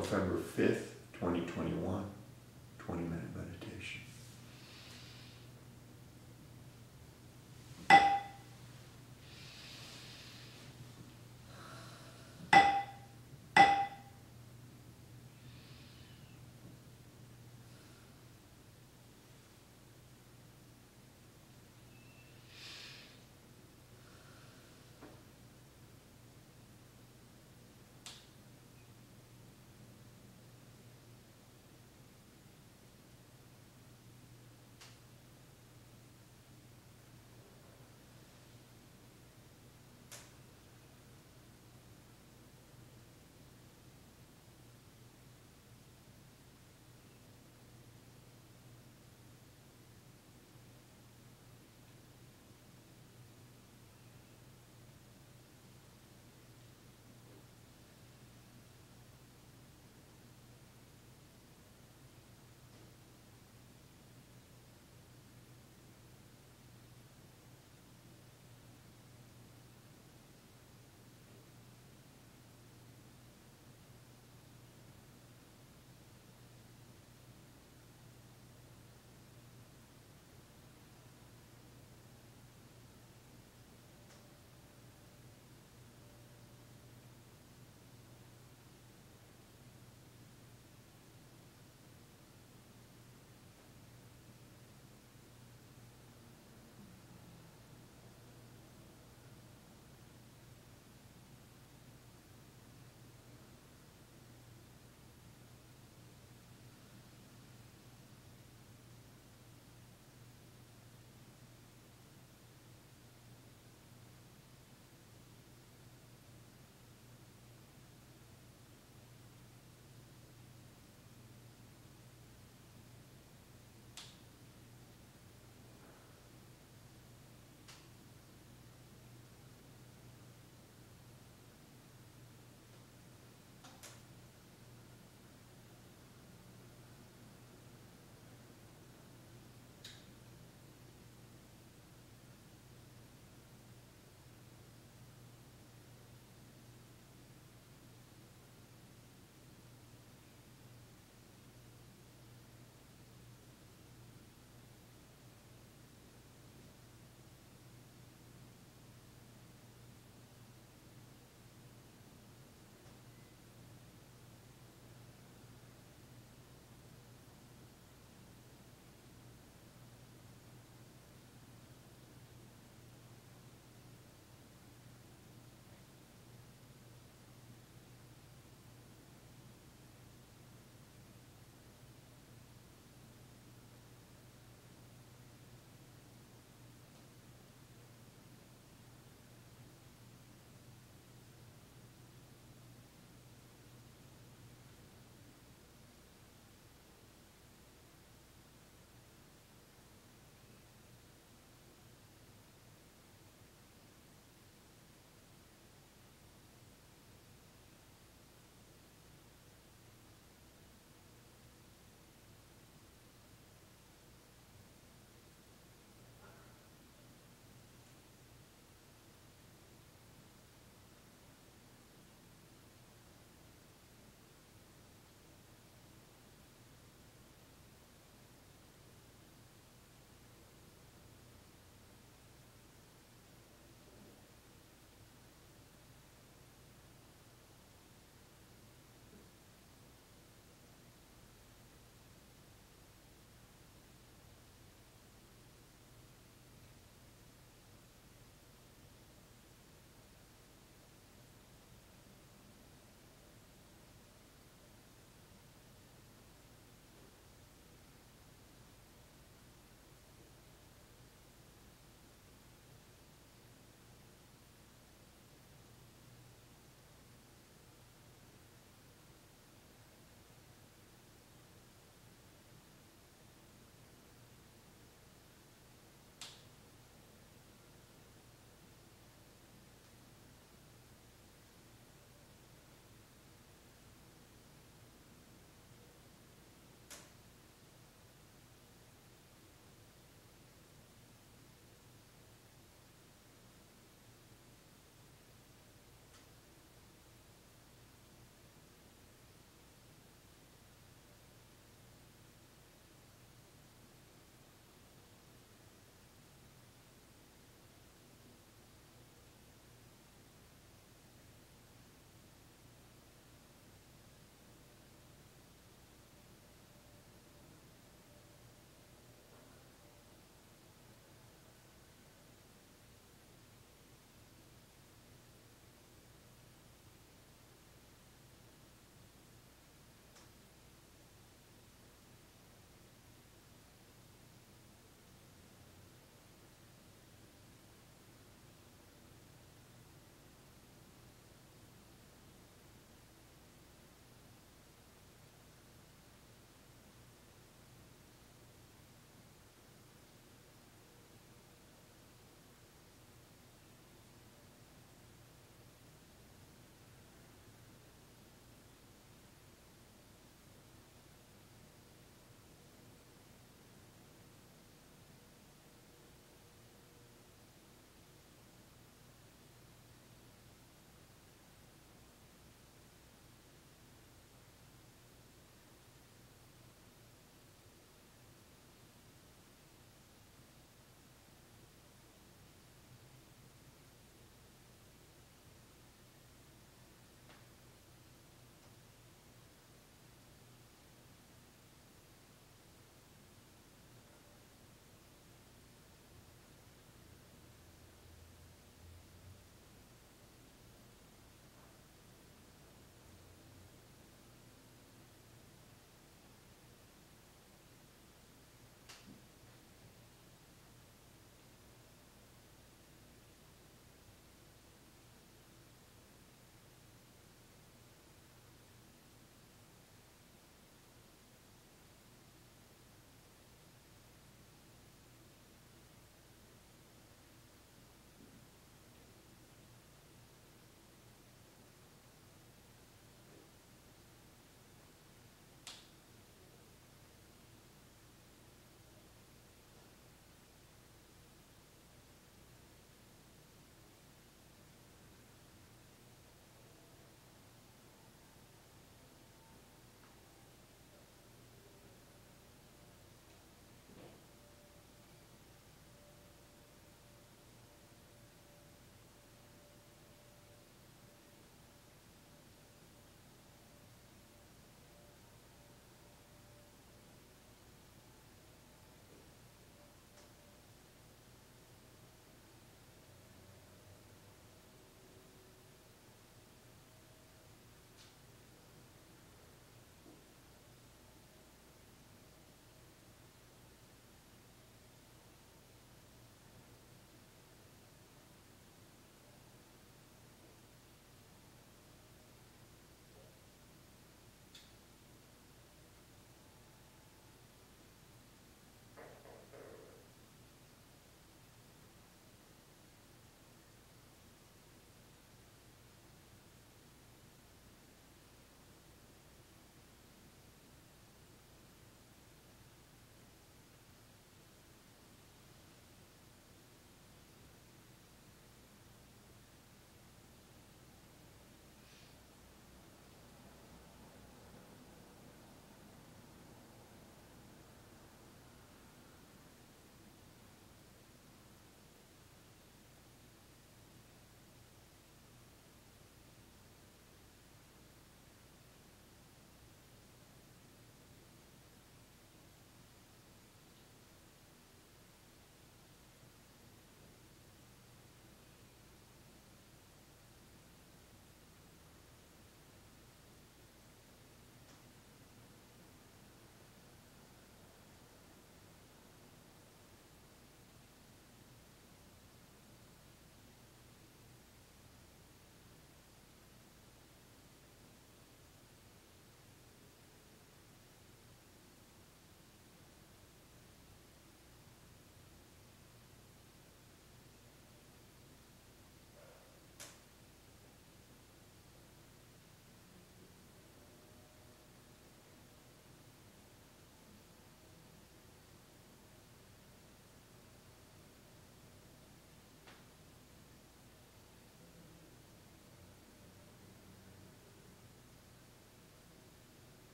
November fifth, 2021, 20 minute meditation.